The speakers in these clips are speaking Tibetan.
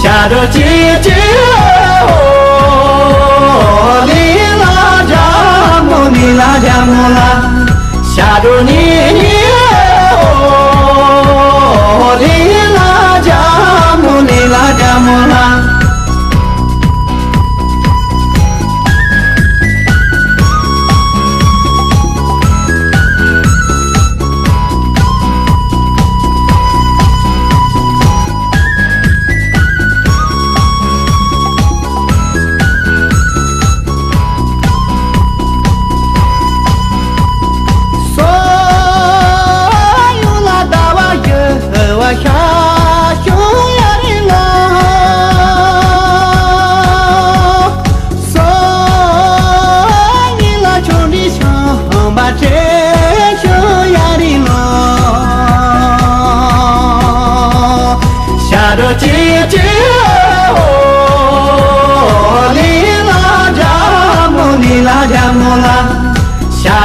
Shadow, dear, dear, oh, Lila, Jamu, Lila, Jamu, Lila, Shadow,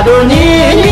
有你。